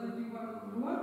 Lebih dua, dua?